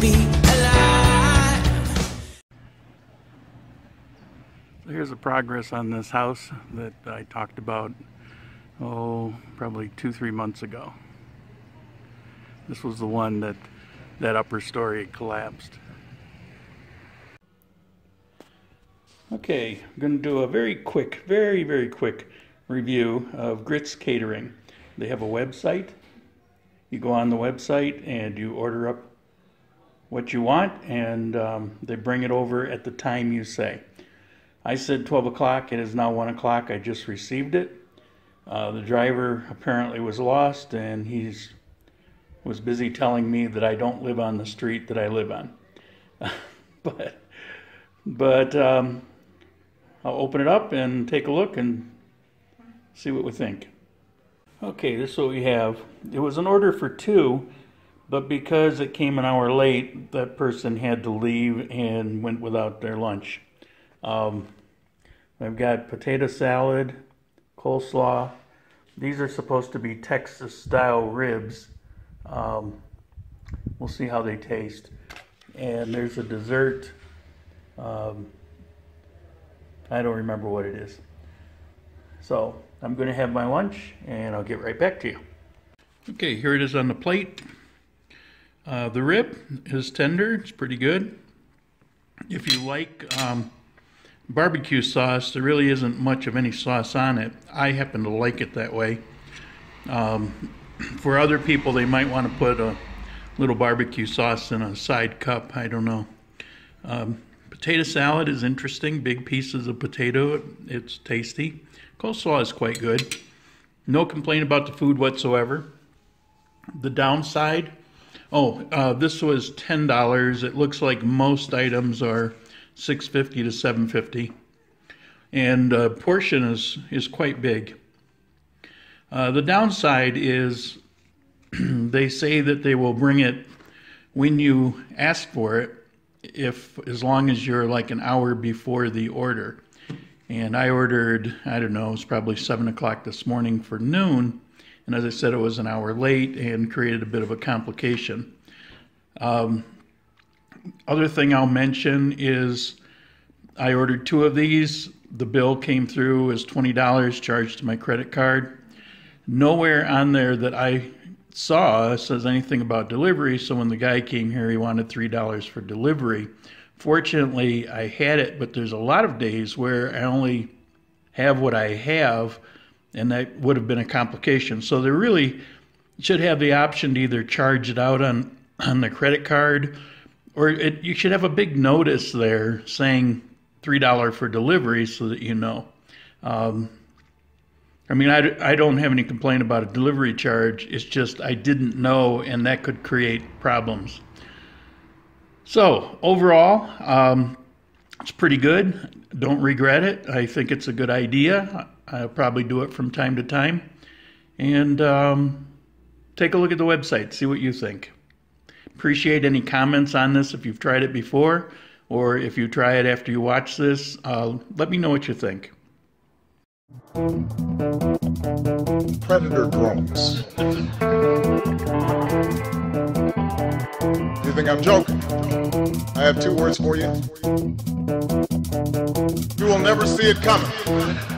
be alive. So here's the progress on this house that I talked about, oh, probably two, three months ago. This was the one that that upper story had collapsed. Okay, I'm going to do a very quick, very, very quick review of Grits Catering. They have a website. You go on the website and you order up what you want, and um, they bring it over at the time you say. I said 12 o'clock. It is now 1 o'clock. I just received it. Uh, the driver apparently was lost, and he's was busy telling me that I don't live on the street that I live on. but but um, I'll open it up and take a look and see what we think. Okay, this is what we have. It was an order for two, but because it came an hour late, that person had to leave and went without their lunch. Um, I've got potato salad, coleslaw. These are supposed to be Texas style ribs. Um, we'll see how they taste. And there's a dessert. Um, I don't remember what it is. So I'm going to have my lunch and I'll get right back to you. Okay, here it is on the plate. Uh, the rib is tender, it's pretty good. If you like um, barbecue sauce, there really isn't much of any sauce on it. I happen to like it that way. Um, for other people, they might want to put a little barbecue sauce in a side cup. I don't know. Um, potato salad is interesting. Big pieces of potato. It's tasty. Coleslaw is quite good. No complaint about the food whatsoever. The downside, oh, uh, this was ten dollars. It looks like most items are six fifty to seven fifty, and uh, portion is is quite big. Uh, the downside is they say that they will bring it when you ask for it, if as long as you're like an hour before the order. And I ordered, I don't know, it was probably seven o'clock this morning for noon. And as I said, it was an hour late and created a bit of a complication. Um, other thing I'll mention is I ordered two of these. The bill came through as $20 charged to my credit card. Nowhere on there that I saw says anything about delivery. So when the guy came here, he wanted $3 for delivery. Fortunately, I had it, but there's a lot of days where I only have what I have, and that would have been a complication. So they really should have the option to either charge it out on, on the credit card or it, you should have a big notice there saying $3 for delivery so that you know. Um, I mean, I, I don't have any complaint about a delivery charge. It's just I didn't know, and that could create problems. So, overall, um, it's pretty good. Don't regret it. I think it's a good idea. I'll probably do it from time to time. And um, take a look at the website, see what you think. Appreciate any comments on this if you've tried it before, or if you try it after you watch this. Uh, let me know what you think. Predator drones. You think I'm joking? I have two words for you. You will never see it coming.